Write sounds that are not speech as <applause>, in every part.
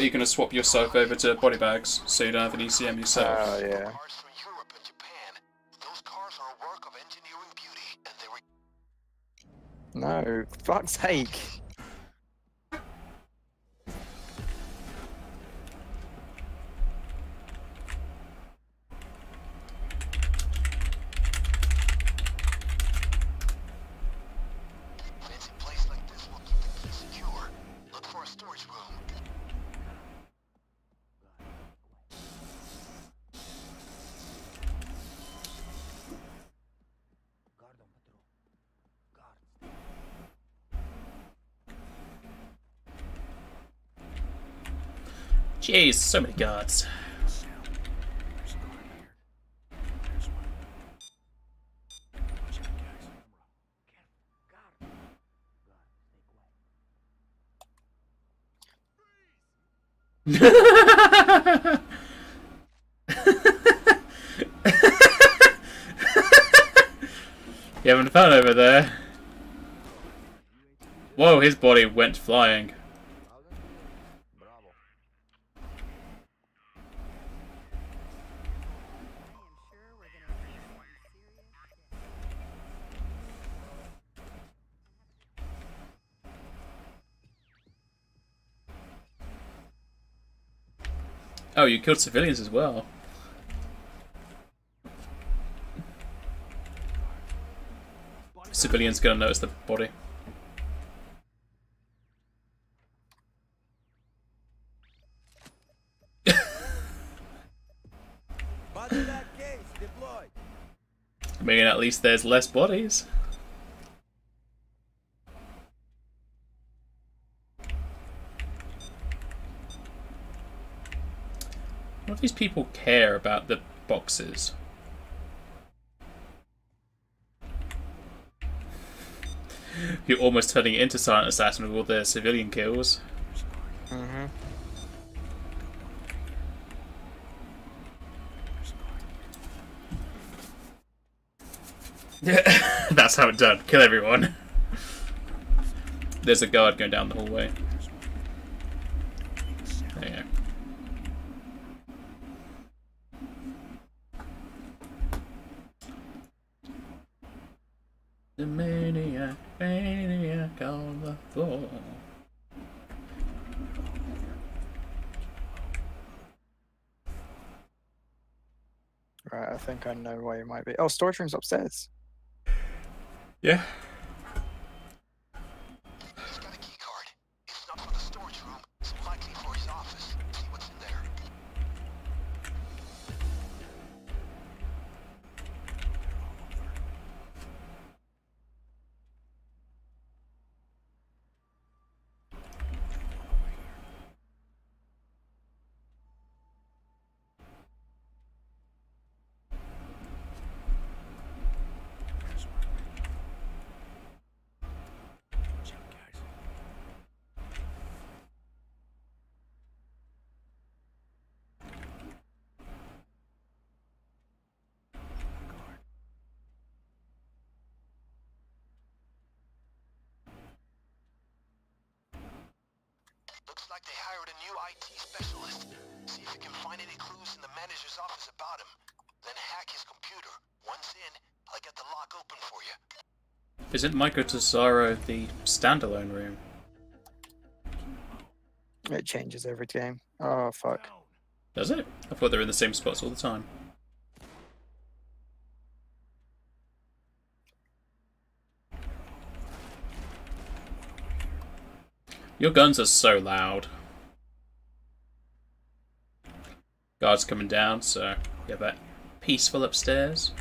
Are you going to swap yourself over to body bags so you don't have an ECM yourself? Oh, yeah. Cars from Europe Jeez, so many guards. <laughs> you having fun over there? Whoa, his body went flying. Oh, you killed civilians as well. Civilians gonna notice the body. I mean, at least there's less bodies. What if these people care about the boxes? You're almost turning it into Silent Assassin with all the civilian kills. Mm-hmm. <laughs> That's how it's done. Kill everyone. There's a guard going down the hallway. There you go. The maniac, maniac on the floor. Right, I think I know where you might be. Oh, storage room's upstairs. Yeah. Looks like they hired a new IT specialist. See if you can find any clues in the manager's office about him. Then hack his computer. Once in, I'll get the lock open for you. Isn't Michael Tesoro the standalone room? It changes every game. Oh, fuck. Does it? I thought they were in the same spots all the time. Your guns are so loud. Guards coming down, so have that peaceful upstairs.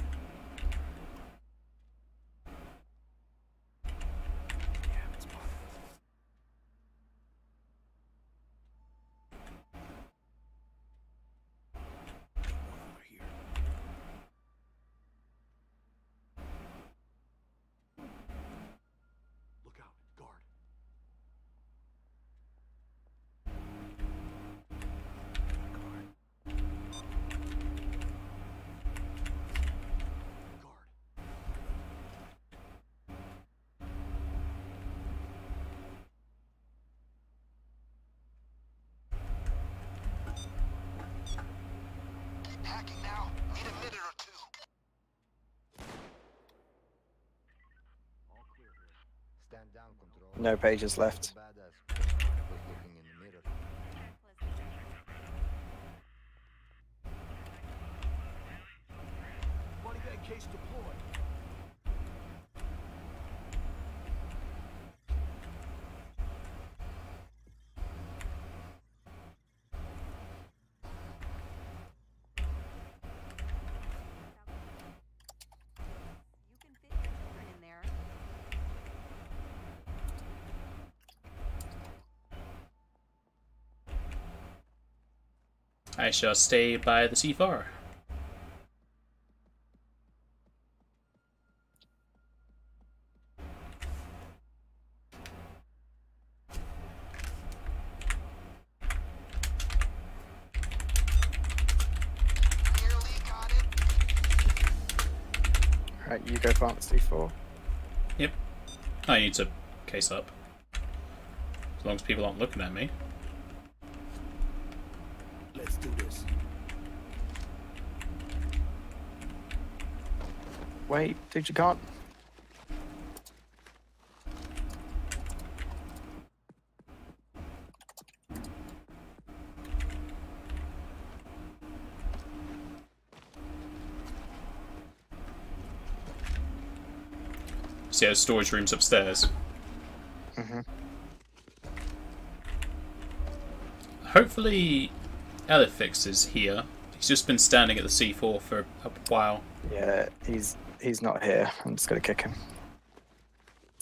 Look out, guard. No pages left. Badass was looking in the mirror. Money bag case deployed. You can fit your children in there. I shall stay by the C4. Nearly got it. Right, you go plant the C4. Yep. I need to case up. As long as people aren't looking at me. Let's do this. Wait, dude, you can't. See, there's storage rooms upstairs. Mhm. Hopefully, Elifix is here. He's just been standing at the C4 for a while. Yeah, he's he's not here. I'm just gonna kick him.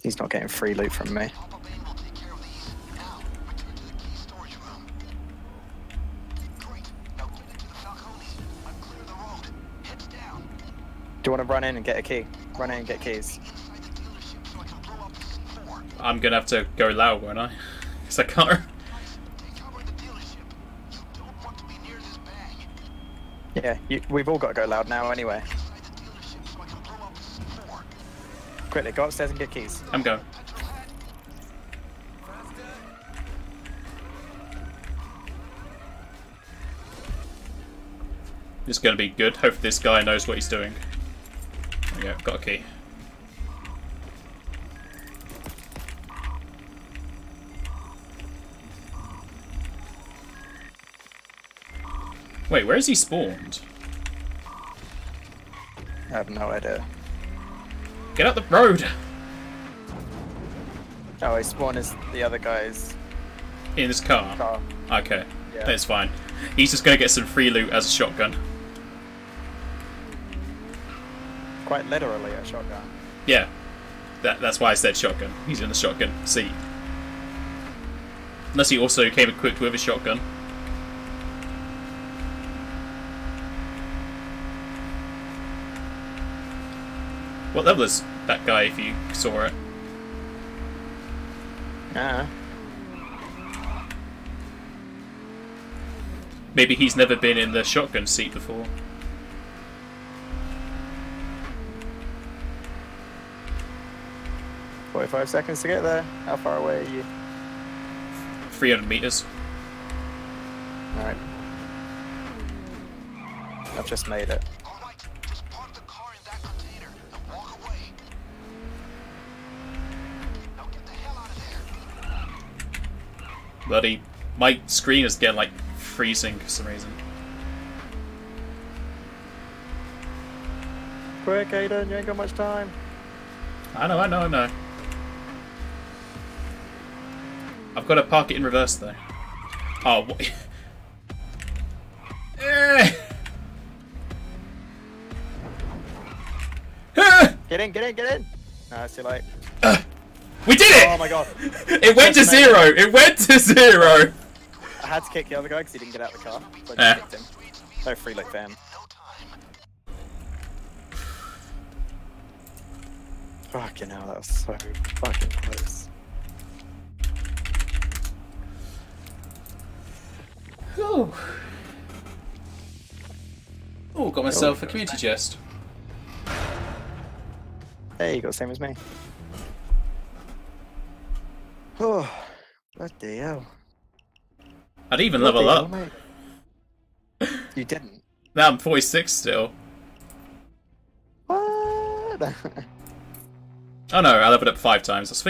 He's not getting free loot from me. Papa Bain will take care of these. Now, return to the key storage room. Great. Now get into the Falcone. I've cleared the road. Heads down. Do you want to run in and get a key? Run in and get keys. Inside the dealership so I can blow up the C4. I'm gonna have to go loud, won't I? <laughs> Because I can't. Guys, take cover in the dealership. You don't want to be near this bang. Yeah, you, we've all got to go loud now anyway. Quickly, go upstairs and get keys. I'm going. This is gonna be good. Hopefully, this guy knows what he's doing. Oh, yeah, got a key. Wait, where is he spawned? I have no idea. Get out the road! Oh, his spawn is the other guy's In this car. car. Okay, Yeah. that's fine. He's just gonna get some free loot as a shotgun. Quite literally a shotgun. Yeah, that, that's why I said shotgun. He's in the shotgun seat. Unless he also came equipped with a shotgun. What level is that guy if you saw it? Ah, Maybe he's never been in the shotgun seat before. forty-five seconds to get there. How far away are you? 300 meters. All right. I've just made it. Bloody. My screen is getting like freezing for some reason. Quick, Aiden, you ain't got much time. I know, I know, I know. I've got to park it in reverse though. Oh, what? <laughs> Eh. Get in, get in, get in. No, it's too late. We did it! Oh my god. <laughs> It went to zero! It went to zero! I had to kick the other guy because he didn't get out of the car. So I just kicked him. No free loot for him. No time. Fucking hell, that was so fucking close. Oh. Oh, got myself a community chest. Hey, you got the same as me. Oh, what the hell. I'd even level up. hell. You didn't. Now I'm 46 still. What? <laughs> Oh no, I leveled up five times. I was